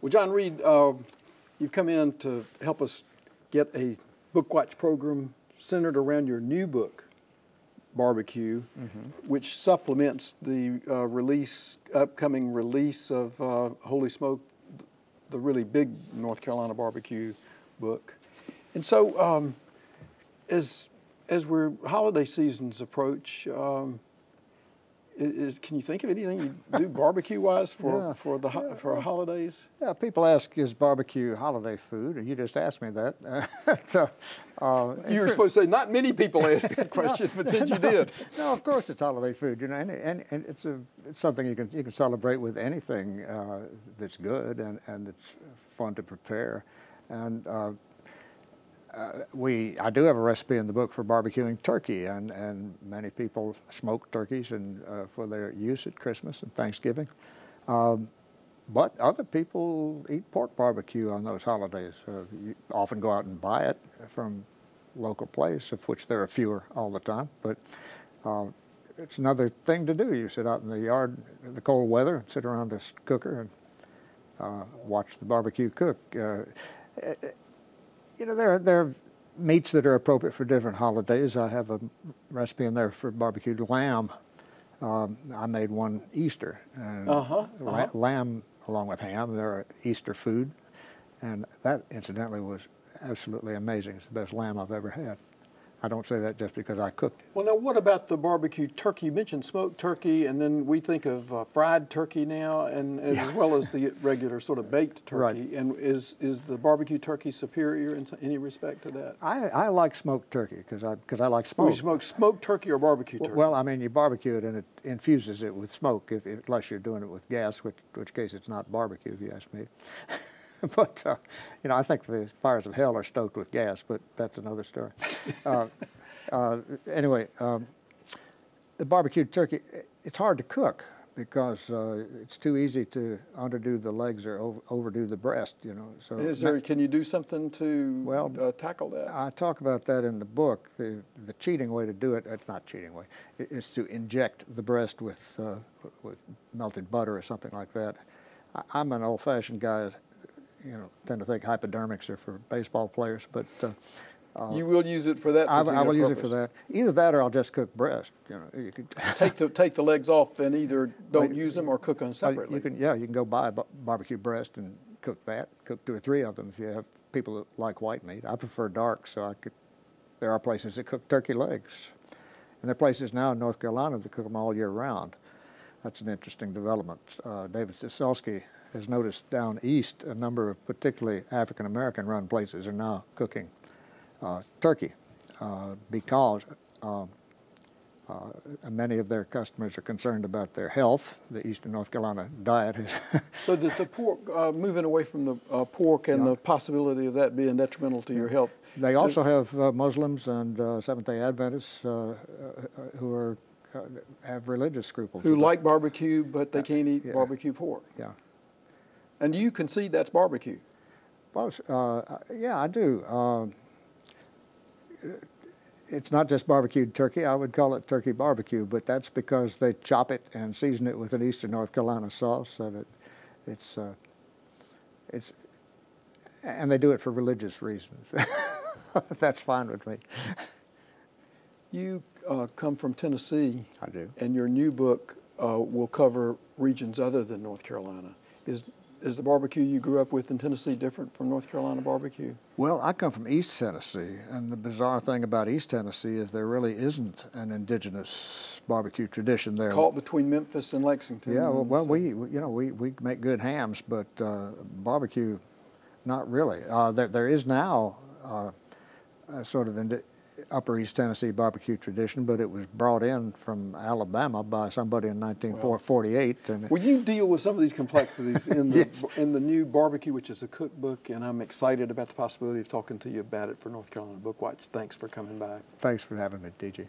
Well, John Reed, uh, you've come in to help us get a book watch program centered around your new book, Barbecue, mm-hmm. which supplements the uh, release, upcoming release of uh, Holy Smoke, the really big North Carolina barbecue book. And so, um, as as we're holiday seasons approach, um, is, can you think of anything you do barbecue wise for yeah. for the yeah. for holidays? Yeah, people ask, is barbecue holiday food? And you just asked me that. so, uh, you were supposed to say not many people ask that question, no, but since you did, no, of course it's holiday food. You know, and, and, and it's a it's something you can you can celebrate with anything uh, that's good and and that's fun to prepare, and. Uh, uh, we I do have a recipe in the book for barbecuing turkey, and, and many people smoke turkeys and uh, for their use at Christmas and Thanksgiving. Um, but other people eat pork barbecue on those holidays. Uh, you often go out and buy it from local place, of which there are fewer all the time. But uh, it's another thing to do. You sit out in the yard in the cold weather, and sit around this cooker, and uh, watch the barbecue cook uh, you know, there, there are meats that are appropriate for different holidays. I have a recipe in there for barbecued lamb. Um, I made one Easter. Uh-huh, uh-huh. lamb along with ham, they're Easter food. And that, incidentally, was absolutely amazing. It's the best lamb I've ever had. I don't say that just because I cooked it. Well, now what about the barbecue turkey? You mentioned smoked turkey, and then we think of uh, fried turkey now, and as yeah. well as the regular sort of baked turkey. Right. And is is the barbecue turkey superior in any respect to that? I, I like smoked turkey because I because I like smoke. you smoke smoked turkey or barbecue turkey? Well, I mean, you barbecue it and it infuses it with smoke, if, unless you're doing it with gas, which which case it's not barbecue, if you ask me. but uh, you know, I think the fires of hell are stoked with gas, but that's another story. Uh, uh, anyway, um, the barbecued turkey, it's hard to cook because uh, it's too easy to underdo the legs or over, overdo the breast, you know. So is there? Can you do something to well uh, tackle that? I talk about that in the book. The the cheating way to do it, it's not cheating way, is to inject the breast with uh, with melted butter or something like that. I, am an old-fashioned guy you know, tend to think hypodermics are for baseball players, but uh, uh, you will use it for that. I, I will use it for that. Either that, or I'll just cook breast. You know, you could take the take the legs off and either don't use them or cook them separately. You can, yeah, you can go buy a barbecue breast and cook that. Cook two or three of them if you have people that like white meat. I prefer dark, so I could. There are places that cook turkey legs, and there are places now in North Carolina that cook them all year round. That's an interesting development. Uh, David Cecelski has noticed down east a number of particularly African American run places are now cooking uh, turkey uh, because uh, uh, many of their customers are concerned about their health. The Eastern North Carolina diet is. so the, the pork, uh, moving away from the uh, pork and yeah. the possibility of that being detrimental to your health. They also have Muslims and Seventh-day Adventists who are have religious scruples. Who like barbecue, but they can't eat yeah. barbecue pork. Yeah. And do you concede that's barbecue? Well, uh, yeah, I do. Uh, it's not just barbecued turkey. I would call it turkey barbecue, but that's because they chop it and season it with an Eastern North Carolina sauce, so that it's uh, it's, and they do it for religious reasons. that's fine with me. You uh, come from Tennessee. I do. And your new book uh, will cover regions other than North Carolina. Is is the barbecue you grew up with in Tennessee different from North Carolina barbecue? Well, I come from East Tennessee, and the bizarre thing about East Tennessee is there really isn't an indigenous barbecue tradition there. Caught between Memphis and Lexington. Yeah, well, well we you know we, we make good hams, but uh, barbecue, not really. Uh, there there is now uh, sort of Upper East Tennessee barbecue tradition, but it was brought in from Alabama by somebody in 1948. Well, well you deal with some of these complexities in the yes. in the new barbecue, which is a cookbook, and I'm excited about the possibility of talking to you about it for North Carolina Book Watch. Thanks for coming by. Thanks for having me, DG.